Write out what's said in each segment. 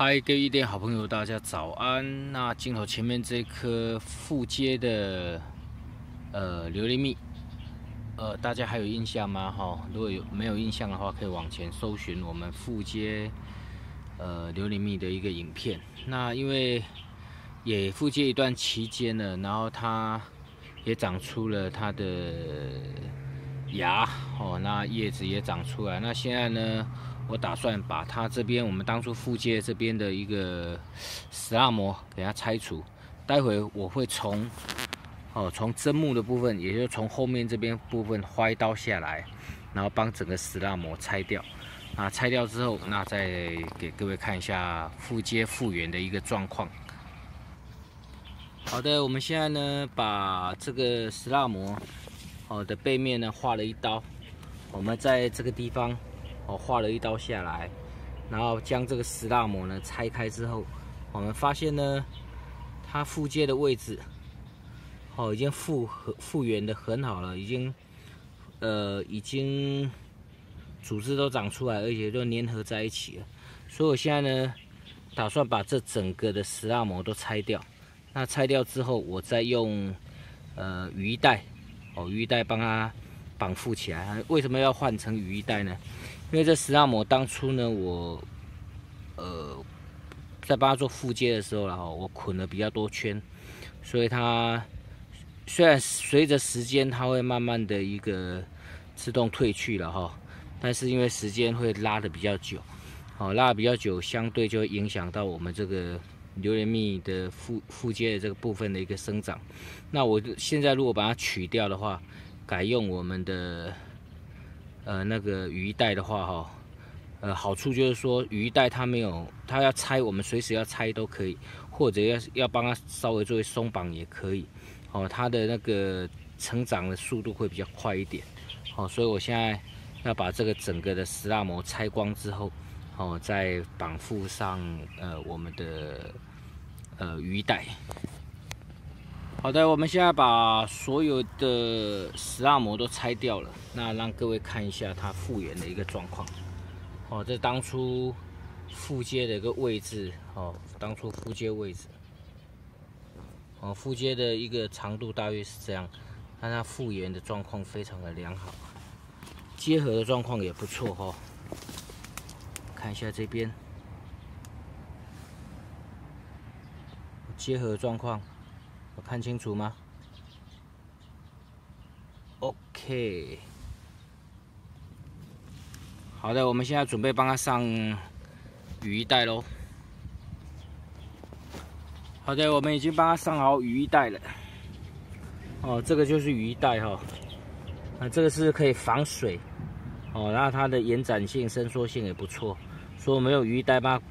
嗨，各位一店好朋友，大家早安。那镜头前面这颗富阶的呃琉璃蜜，呃，大家还有印象吗？哈，如果有没有印象的话，可以往前搜寻我们富阶呃琉璃蜜的一个影片。那因为也富阶一段期间了，然后它也长出了它的芽，哦，那叶子也长出来。那现在呢？我打算把它这边我们当初附接这边的一个石蜡膜给它拆除，待会我会从哦从针木的部分，也就从后面这边部分划一刀下来，然后帮整个石蜡膜拆掉。那拆掉之后，那再给各位看一下附接复原的一个状况。好的，我们现在呢把这个石蜡膜哦的背面呢划了一刀，我们在这个地方。我划了一刀下来，然后将这个石蜡膜呢拆开之后，我们发现呢，它附接的位置，哦，已经复合复原的很好了，已经，呃，已经组织都长出来，而且都粘合在一起了。所以我现在呢，打算把这整个的石蜡膜都拆掉。那拆掉之后，我再用呃雨衣带，哦，雨衣带帮它绑缚起来。为什么要换成雨衣带呢？因为这石蜡膜当初呢，我呃在帮它做复接的时候，然后我捆了比较多圈，所以它虽然随着时间它会慢慢的一个自动褪去了哈，但是因为时间会拉的比较久，好拉的比较久，相对就影响到我们这个榴莲蜜的复复接的这个部分的一个生长。那我现在如果把它取掉的话，改用我们的。呃，那个鱼袋的话，哈，呃，好处就是说鱼袋它没有，它要拆，我们随时要拆都可以，或者要要帮它稍微作为松绑也可以，哦，它的那个成长的速度会比较快一点，哦，所以我现在要把这个整个的石蜡膜拆光之后，哦，再绑附上呃我们的呃鱼袋。好的，我们现在把所有的石蜡膜都拆掉了，那让各位看一下它复原的一个状况。哦，这当初复接的一个位置，哦，当初复接位置，哦，复接的一个长度大约是这样，那它复原的状况非常的良好，结合的状况也不错哈。看一下这边，结合状况。看清楚吗？OK，好的，我们现在准备帮他上雨衣带喽。好的，我们已经帮他上好雨衣带了。哦，这个就是雨衣带哈，啊，这个是可以防水，哦，然后它的延展性、伸缩性也不错。所以我们用雨衣带把它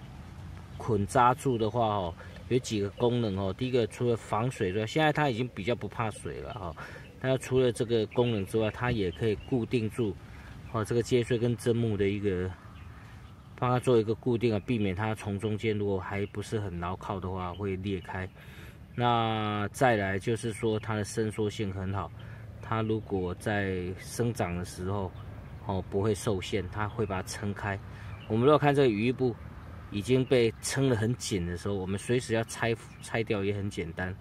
捆扎住的话，哦。有几个功能哦，第一个除了防水之外，现在它已经比较不怕水了哈。它除了这个功能之外，它也可以固定住哦这个接穗跟针木的一个，帮它做一个固定啊，避免它从中间如果还不是很牢靠的话会裂开。那再来就是说它的伸缩性很好，它如果在生长的时候哦不会受限，它会把它撑开。我们如果看这个鱼部。已经被撑得很紧的时候，我们随时要拆拆掉也很简单，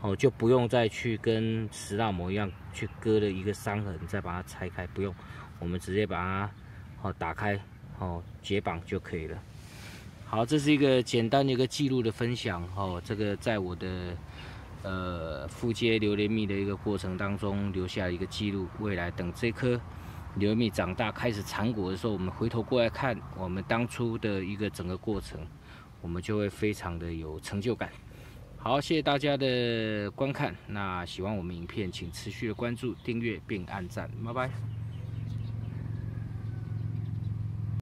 哦，就不用再去跟石蜡膜一样去割了一个伤痕，再把它拆开，不用，我们直接把它哦打开，哦解绑就可以了。好，这是一个简单的一个记录的分享，哦，这个在我的呃复接榴莲蜜的一个过程当中留下一个记录，未来等这颗。榴蜜长大开始产果的时候，我们回头过来看我们当初的一个整个过程，我们就会非常的有成就感。好，谢谢大家的观看。那喜欢我们影片，请持续的关注、订阅并按赞。拜拜。